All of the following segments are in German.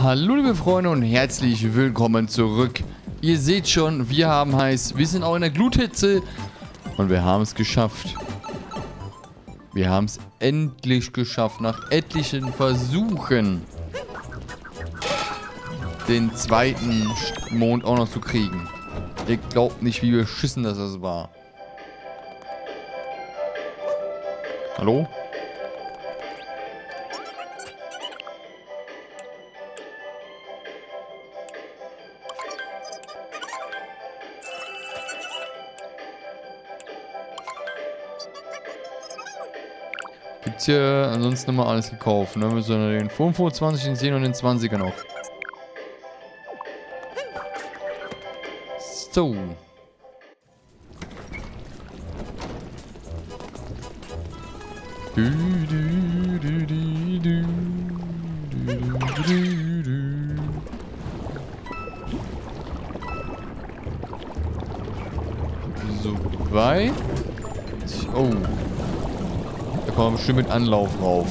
Hallo liebe Freunde und herzlich willkommen zurück. Ihr seht schon, wir haben heiß, wir sind auch in der Gluthitze und wir haben es geschafft. Wir haben es endlich geschafft, nach etlichen Versuchen den zweiten Mond auch noch zu kriegen. Ihr glaubt nicht, wie beschissen das war. Hallo? Gibt's hier ansonsten immer alles gekauft, ne? Wir sollen den 25, den 10 und den 20er noch. So. Du. So weit. Oh. Wir bestimmt mit Anlauf rauf.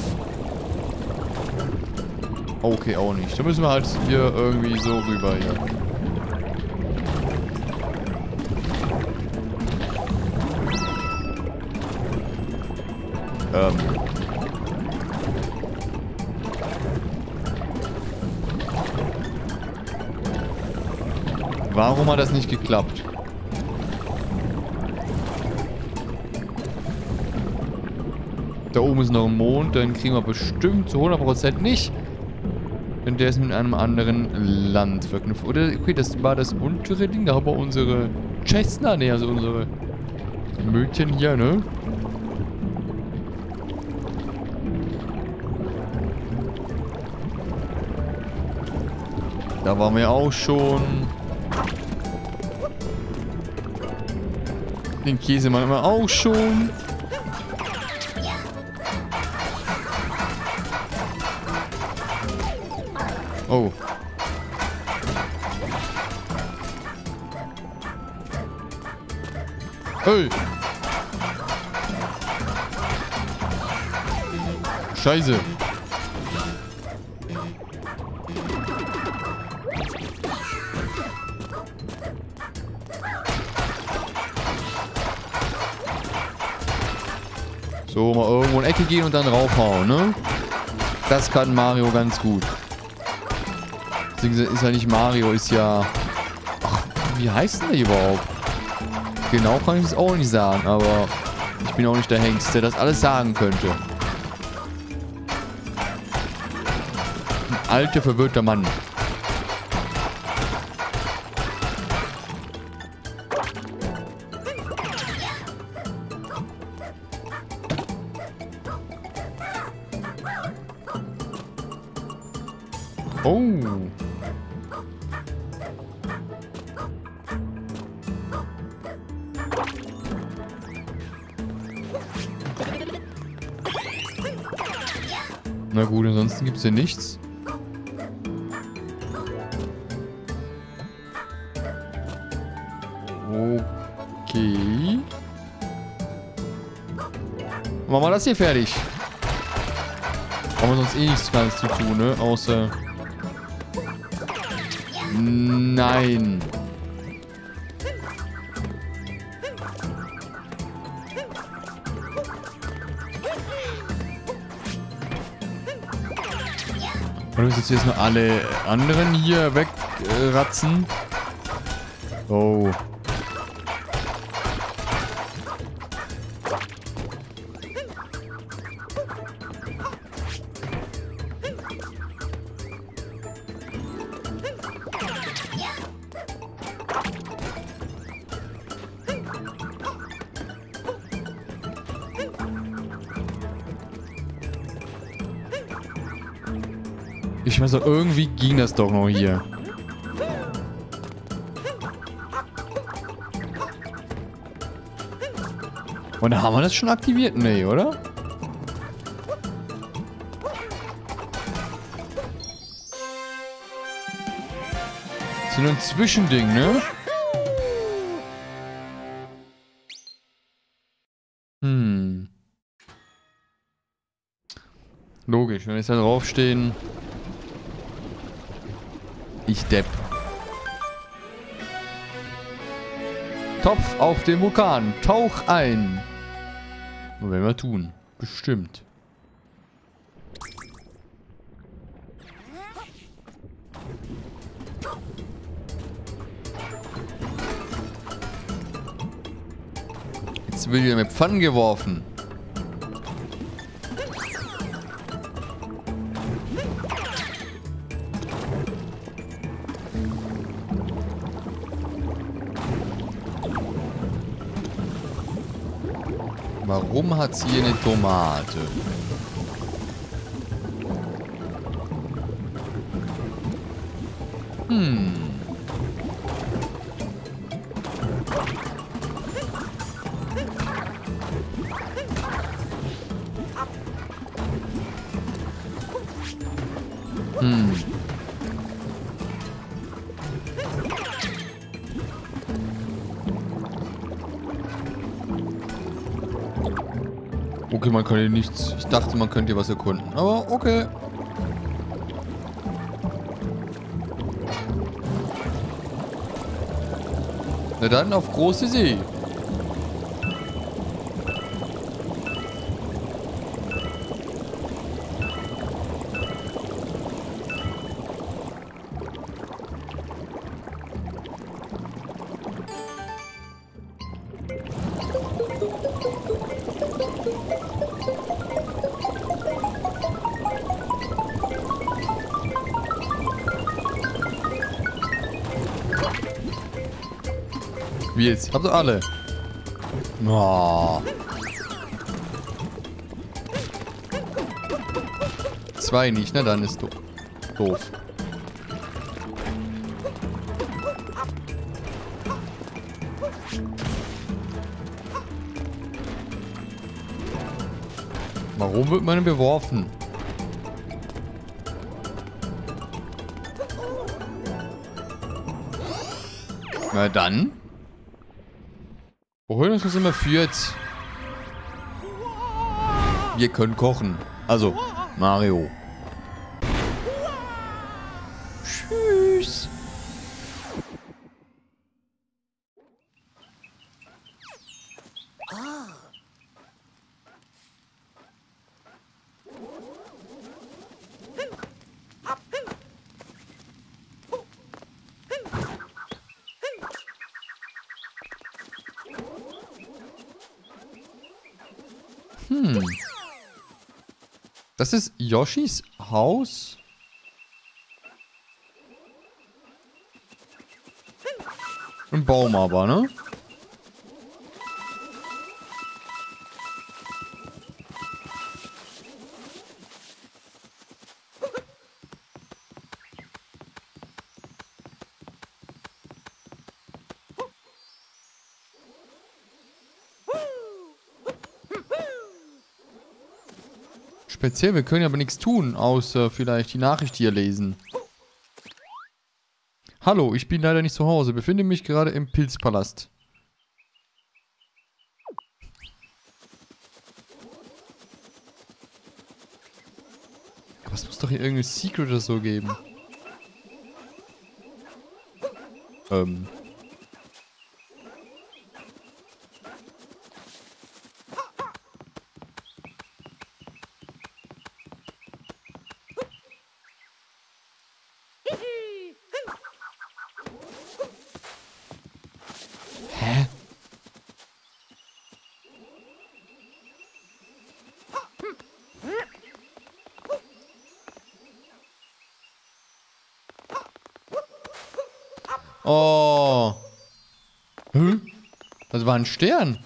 Okay, auch nicht. Da müssen wir halt hier irgendwie so rüber hier. Ähm. Warum hat das nicht geklappt? Da oben ist noch ein Mond, den kriegen wir bestimmt zu 100% nicht. Denn der ist mit einem anderen Land verknüpft. Oder, okay, das war das untere Ding, da haben wir unsere Chestner, ne, also unsere Mötchen hier, ne? Da waren wir auch schon. Den Käse machen wir auch schon. Oh. Hey. Scheiße. So, mal irgendwo in Ecke gehen und dann raufhauen, ne? Das kann Mario ganz gut. Deswegen ist ja nicht Mario, ist ja... Ach, wie heißt denn der überhaupt? Genau kann ich es auch nicht sagen, aber ich bin auch nicht der Hengst, der das alles sagen könnte. Ein alter, verwirrter Mann. Ansonsten gibt es hier nichts. Okay. Machen wir das hier fertig. Haben wir sonst eh nichts ganz zu tun, ne? Außer... Nein. Und müssen jetzt nur alle anderen hier wegratzen. Äh, oh. Ich weiß doch, irgendwie ging das doch noch hier. Und haben wir das schon aktiviert? Nee, oder? Das ist nur ein Zwischending, ne? Hm. Logisch, wenn wir jetzt da draufstehen... Ich Depp. Topf auf dem Vulkan. Tauch ein. Nur werden wir tun. Bestimmt. Jetzt wird wieder mit Pfannen geworfen. Warum hat sie hier eine Tomate? Hm. Hm. Okay, man kann hier nichts. Ich dachte, man könnte hier was erkunden. Aber okay. Na dann auf große See. Jetzt? Habt ihr alle? Oh. Zwei nicht, ne? Dann ist do doof. Warum wird man beworfen? Na dann. Wohin es uns immer führt. Wir können kochen. Also, Mario. Tschüss. Hm. Das ist Yoshis Haus. Ein Baum aber, ne? Speziell, wir können aber nichts tun, außer vielleicht die Nachricht hier lesen. Hallo, ich bin leider nicht zu Hause, befinde mich gerade im Pilzpalast. Aber es muss doch hier irgendein Secret oder so geben. Ähm. Oh. Hm? Das war ein Stern.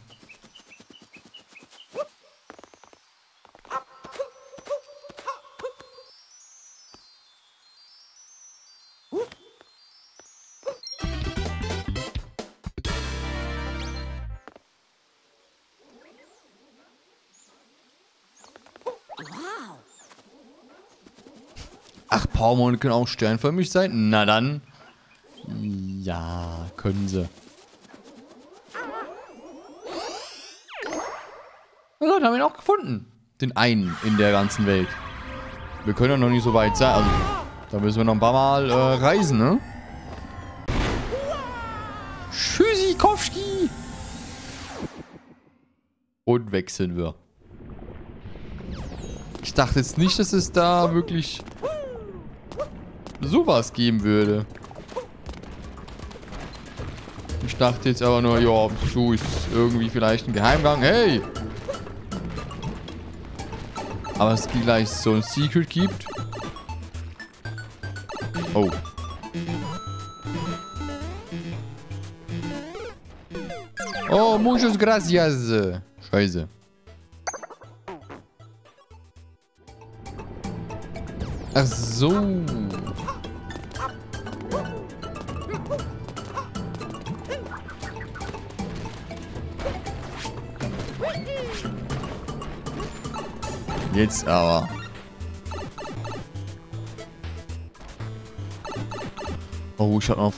Ach, Powermon können auch sternförmig sein? Na dann. Ja, können sie. Oh Gott, haben wir ihn auch gefunden. Den einen in der ganzen Welt. Wir können ja noch nicht so weit sein. Also, Da müssen wir noch ein paar Mal äh, reisen, ne? Tschüssikowski! Und wechseln wir. Ich dachte jetzt nicht, dass es da wirklich sowas geben würde. Ich dachte jetzt aber nur, ja, so ist irgendwie vielleicht ein Geheimgang. Hey! Aber es gleich so ein Secret gibt. Oh. Oh, muchas gracias. Scheiße. Ach so. Jetzt aber. Oh, hab noch...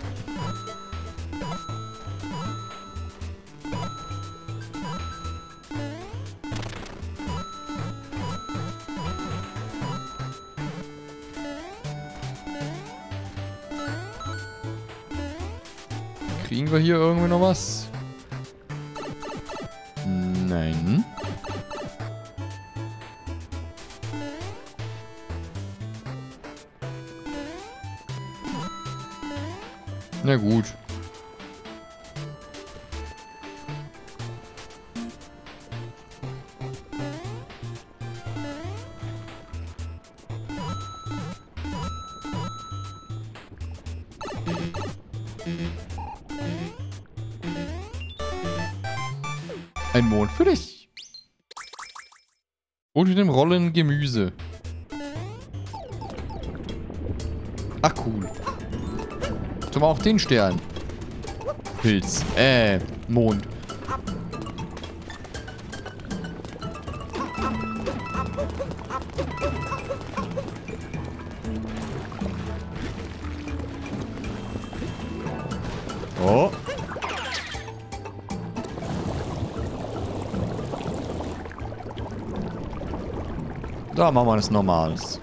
Kriegen wir hier irgendwie noch was? Na gut. Und mit dem Rollen Gemüse. Ach cool. Zum auch den Stern. Pilz. Äh, Mond. Da machen wir das Normales.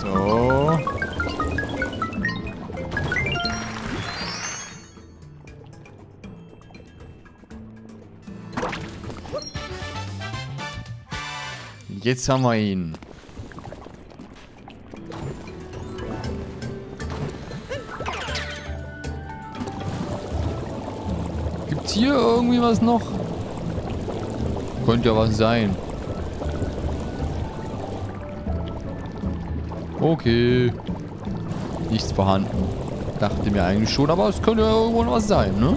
So. Jetzt haben wir ihn. Hier irgendwie was noch? Könnte ja was sein. Okay. Nichts vorhanden. Dachte mir eigentlich schon, aber es könnte ja irgendwo noch was sein, ne?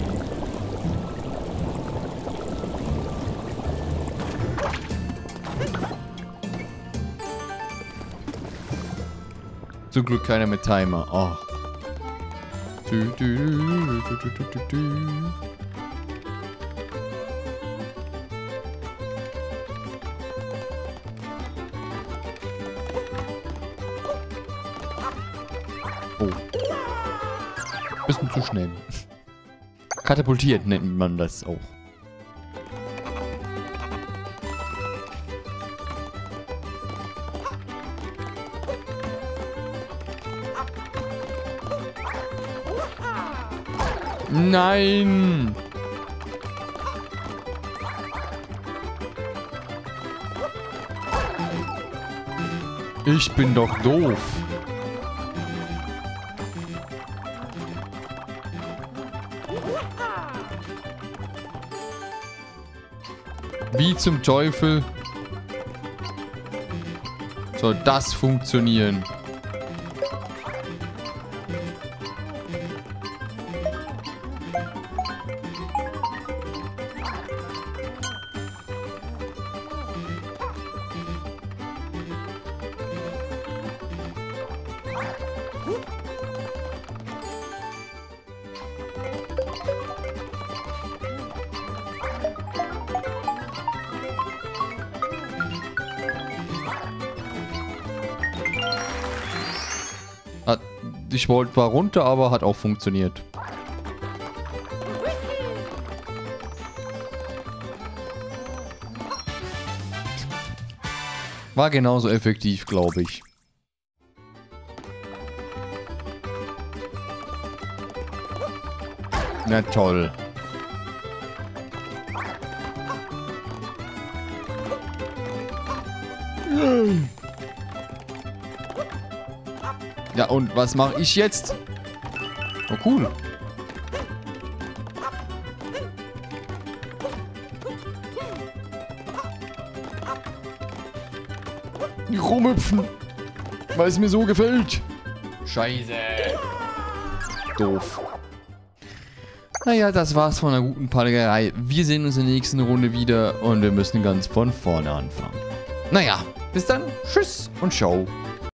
Zum Glück keiner mit Timer. Oh. Du, du, du, Schnell. Katapultiert nennt man das auch. Nein! Ich bin doch doof. Wie zum Teufel soll das funktionieren? Ah, ich wollte zwar runter, aber hat auch funktioniert. War genauso effektiv, glaube ich. Na toll. Ja, und was mache ich jetzt? Oh, cool. Rumhüpfen. Weil es mir so gefällt. Scheiße. Doof. Naja, das war's von einer guten Palgerei. Wir sehen uns in der nächsten Runde wieder und wir müssen ganz von vorne anfangen. Naja, bis dann. Tschüss und ciao.